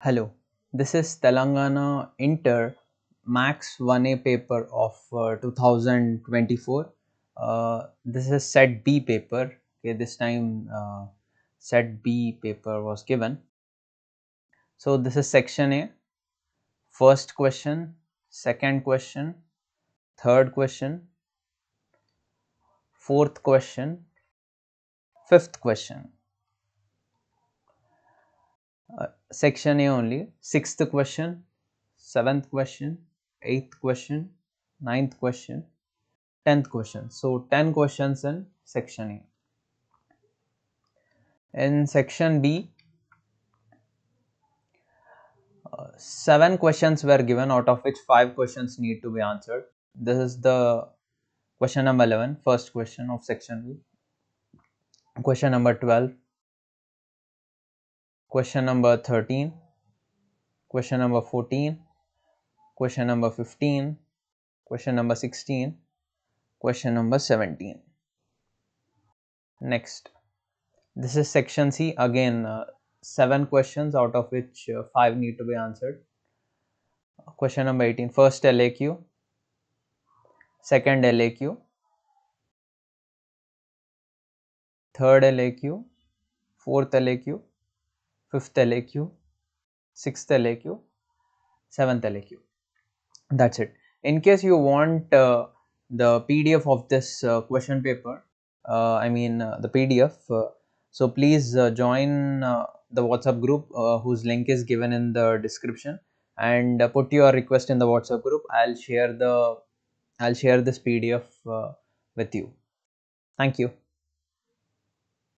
Hello, this is Telangana Inter Maths 1A paper of uh, 2024. Uh, this is set B paper. Okay, this time uh, set B paper was given. So this is section A. First question, second question, third question, fourth question, fifth question. Uh, section A only. Sixth question, seventh question, eighth question, ninth question, tenth question. So 10 questions in section A. In section B, uh, seven questions were given out of which five questions need to be answered. This is the question number 11, first question of section B. Question number 12, question number 13 question number 14 question number 15 question number 16 question number 17 next. This is section c. Again uh, seven questions out of which uh, five need to be answered. Question number 18 first laq second laq third laq fourth laq fifth LAQ, sixth LAQ, seventh LAQ. That's it. In case you want uh, the PDF of this uh, question paper, uh, I mean uh, the PDF, uh, so please uh, join the WhatsApp group whose link is given in the description and put your request in the WhatsApp group. I'll share the I'll share this PDF with you. Thank you.